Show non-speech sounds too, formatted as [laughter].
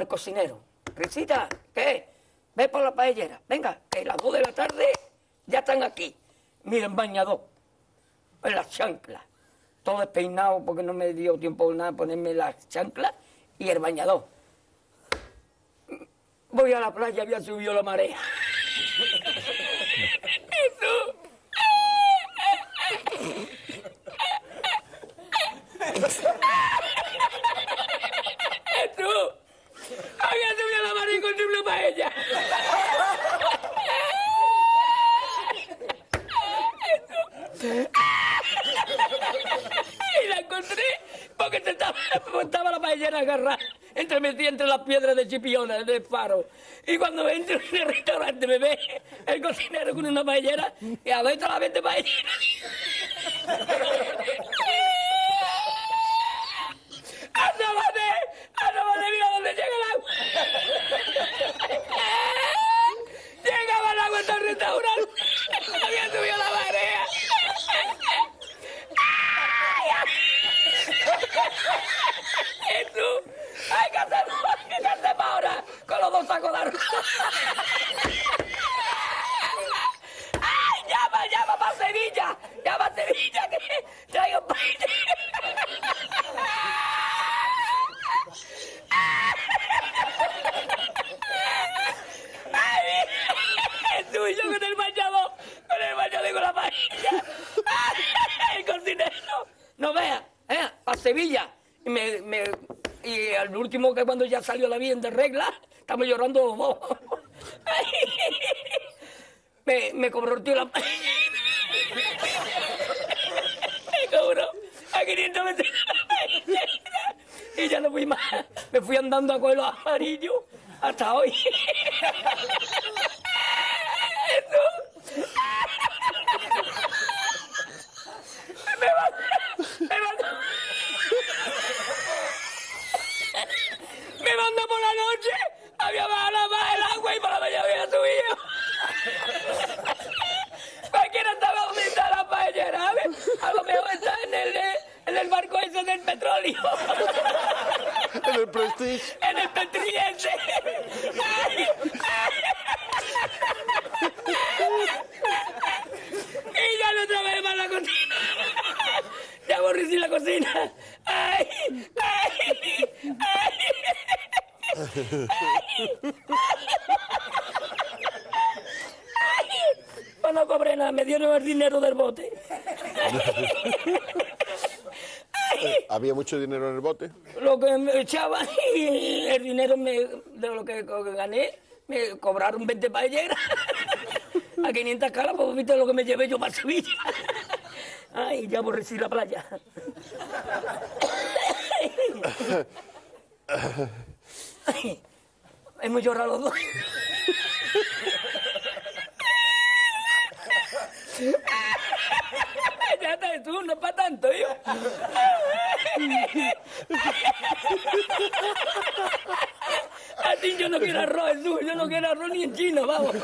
el cocinero. Risita, ¿qué? Ve por la paellera. Venga, que las dos de la tarde ya están aquí. Miren, bañador. En las chanclas. Todo despeinado porque no me dio tiempo nada ponerme las chanclas y el bañador. Voy a la playa, había subido la marea. [laughs] ¿Y tú? ¿Y tú? Había subido la marea y encontré una paella. Y la encontré porque te estaba, [laughs] estaba la paellera agarrada entre metida entre las piedras de Chipiona, del faro. Y cuando entro en el restaurante me ve el cocinero con una paellera y a ver de paellera. ¡Asómate! ¡Asómate! ¡Mira dónde llega el agua! ¡Llegaba el agua hasta el restaurante! ¡Había subido la marea! ¡Jesús! ¡Ay, qué hacemos! ¿Qué hacemos ahora? Con los dos sacos de arroz. ¡Ay, llama, llama para Sevilla! ¡Llama a Sevilla que traigo paella! ¡Ay, Jesús! Yo con el bañador, con el bañador y con la paella. ¡Ay, el cocinero! No vea, ¿eh? Para Sevilla. Y, me, me, y al último que cuando ya salió la bien de regla, estamos llorando me, me cobró el la paella. Me cobró a 500 veces. [laughs] Y ya no fui más. Me fui andando a coger los amarillos hasta hoy. [laughs] Eso. Me manda, me manda, me manda por la noche, había bajado la baja el agua y por la mañana había subido. Cualquiera estaba donde está la paellera, ¿sabes? A lo mejor está en el, en el del petróleo. En el Prestige. En el petriense. Y ya no trabajé más en la cocina. Ya aborrecí la cocina. Ay, ay, ay. Pues no cobré nada, me dieron el dinero del bote. ¿Había mucho dinero en el bote? Lo que me echaban [laughs] y el dinero me, de lo que, que gané, me cobraron 20 paelleras. [laughs] A 500 caras, pues viste lo que me llevé yo para Sevilla. [laughs] Ay, ya aborrecí la playa. Ay, hemos llorado los dos. Ya está, tú, no es para tanto, yo. A ti yo no quiero arroz, yo no quiero arroz ni en chino, vamos.